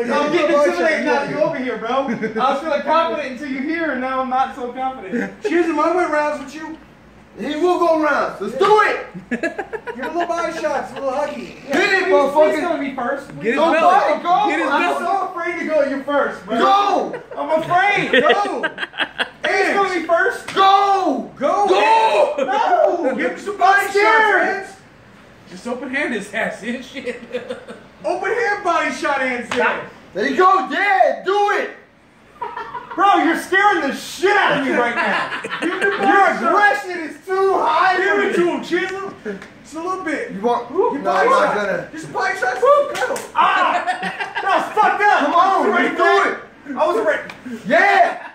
Okay, I'm getting intimidated shot, now you that you're over here, bro. I was feeling confident until you here, and now I'm not so confident. Chisum, I went rounds with you. He will go rounds. Let's do it. Give him a little body shots, a little huggy. Hit it, Please motherfucker. tell me first. Get his Go, belly. go, go. Get his I'm belly. so afraid to go you first, bro. Go. I'm afraid. Go. Please tell me first. Go. Go! Go. No. Give him some body shots, scared. Ends. Just open hand his ass in shit. Open hand body shot, Ends. Stop. There you go. Yeah, do it. Bro, you're scaring the shit out of me right now. Your aggression is too high Give for it me. to him, Chisum. Just a little bit. You want? No, Give I'm body not shots. gonna. Just body shots. Go. Ah! That was fucked up. Come on, wasn't ready do that. it. I wasn't ready. Yeah.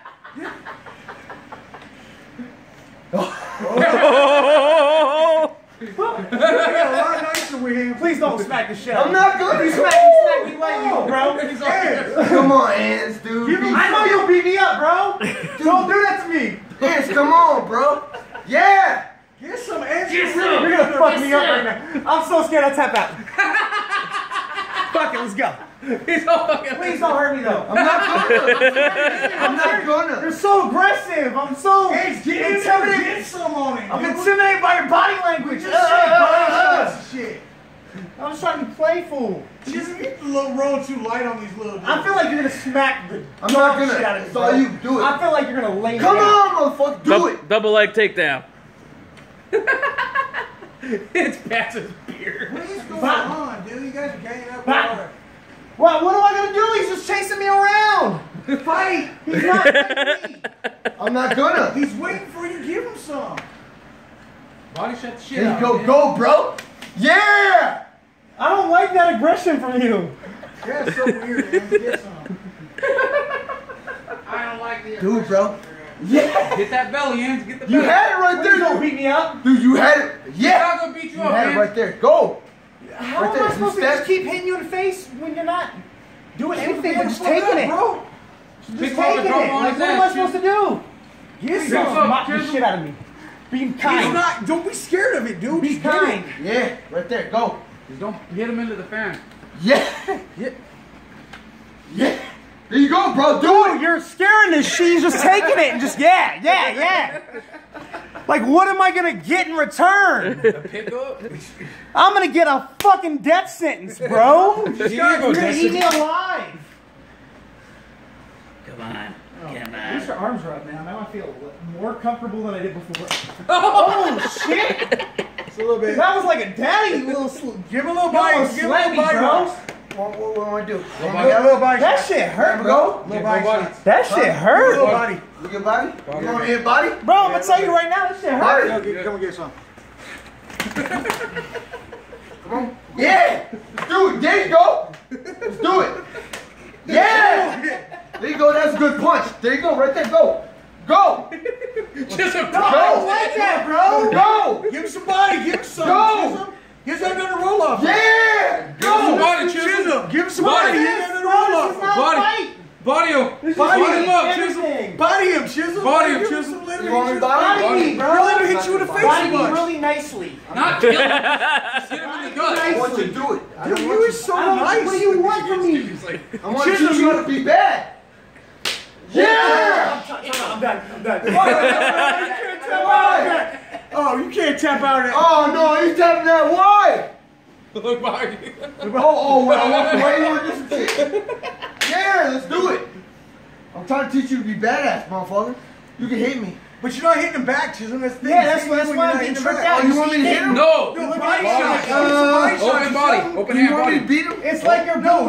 We got a lot nicer. Please don't smack the shit I'm not gonna. Smack me, smack me lightly, bro. Ends. Come on, Ends, dude. Give I know you'll beat me up, bro. Don't do that to me. Ends, come on, bro. Yeah. Get some Ends. You're gonna fuck me up right now. I'm so scared I tap out. fuck it, let's go. He's all fucking. Please don't hurt me though. I'm not gonna. I'm not gonna. You're so aggressive. I'm so Ends, get intimidated. Get some on him. I'm intimidated by your body language. Just Uh, say uh, body uh, shots shit. I'm just trying to be playful. Chisum, get the little roll too light on these little. I feel like you're gonna smack the I'm not gonna. shit out of me. That's you do it. I feel like you're gonna lay me Come out. on, motherfucker. Do Dou- it. double leg takedown. It's past his beard. What is going Bop. on, dude? You guys are ganging up. Bop. on her. What? What am I gonna do? He's just chasing me around. Fight. He's not me. I'm not gonna. He's waiting for you to give him some. Body shot the shit There you out. go, man. go, bro. Yeah. I don't like that aggression from you. Yeah, it's so weird, man. Get some. I don't like the Dude, bro. Yeah. Get that belly in. Get the belly. You had it right Please there, don't dude. beat me up. Dude, you had it. He's Yeah. not gonna beat you You up, had it right there. Go. How Right am there, I supposed to just keep hitting you in the face when you're not doing anything? Man, But just taking it. bro. Just Big taking it. Like, what am I supposed to do? Get Please some. don't Mock the shit out of me. Be He's kind. not. Don't be scared of it, dude. Be Just get kind. it. Yeah, right there. Go. Just don't hit him into the fan. Yeah. Yeah. Yeah. There you go, bro. Do Dude, it. you're scaring this shit. He's just taking it and just yeah, yeah, yeah. Like, what am I gonna get in return? Pick up. I'm gonna get a fucking death sentence, bro. Here you go, You're gonna Justin. eat me alive. Come on. Oh, Come At least on. your arms are up, man. Now I feel more comfortable than I did before. oh shit! It's a little bit. That was like a daddy little. Give him a little bite. Give a little slammy, bite. Bro. What, what, what do I do? body. Yeah, a little bite. That shot. shit hurt, bro. Little Yeah, bite. body. shots. That shit Little hurt. body. You get body? You want to hit body? Bro, I'm gonna tell you right now, that shit hurt. Go get- Come and get some. Come on. Yeah. Do it. There you go. Let's do it. Yeah. There you go. That's a good punch. There you go. Right there. Go. Go. Just a I don't like that, bro. Go. Give him some body. Give him some. Go. Chisum. Give him another roll off. Yeah. Give him some Go. body, Chisum. Chisum. Give him some Body. body. Give him This, another bro, roll this off. is not Body. a fight. Body him. This is Body him up, Chisum. everything. Body him, Chisum. Body him, Give Chisum. some- him You hit want you me in the body? face. Body me, bro. Let him hit you in the face Body a me really nicely. Not kill him. Just hit him in the gut. I want you to do it. I Dude, you want were so nice. What do you want from me? He's like, I want Chisum, you you- to be bad. Yeah. I'm done. I'm done. Oh, you can't tap out of. Oh no, he's tapping that. Why? look body. Oh, oh, well, I walk away. You want to do some shit? Yeah, let's do it. I'm trying to teach you to be badass, motherfucker. You can hit me. But you're not hitting him back, Chisum. That's the. Yeah, that's why- that's why I'm getting back. out. Oh, you want me to hit him? No. No, body Body shot. him some body Open shots. body. Open you hand want me to beat him? It's like you're No,